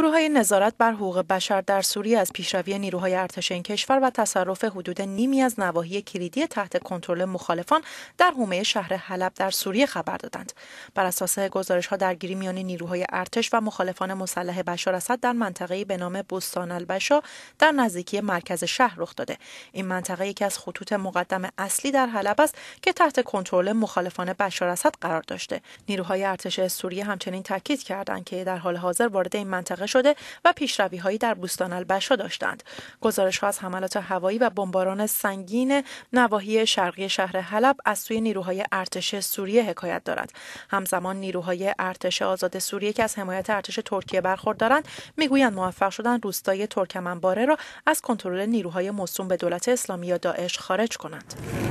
گروه های نظارت بر حقوق بشر در سوریه از پیشروی نیروهای ارتش این کشور و تصرف حدود نیمی از نواحی کلیدی تحت کنترل مخالفان در حومه شهر حلب در سوریه خبر دادند. بر اساس گزارش ها درگیری میان نیروهای ارتش و مخالفان مسلح بشار اسد در منطقه به نام بستان البشا در نزدیکی مرکز شهر رخ داده. این منطقه یکی از خطوط مقدم اصلی در حلب است که تحت کنترل مخالفان بشار اسد قرار داشته. نیروهای ارتش سوریه همچنین تاکید کردند که در حال حاضر وارد این منطقه شده و پیشروی هایی در بوستان البشا داشتند. گزارش ها از حملات هوایی و بمباران سنگین نواحی شرقی شهر حلب از سوی نیروهای ارتش سوریه حکایت دارد. همزمان نیروهای ارتش آزاد سوریه که از حمایت ارتش ترکیه برخوردارند می‌گویند موفق شدند روستای ترکمنباره را از کنترل نیروهای مصوم به دولت اسلامی یا داعش خارج کنند.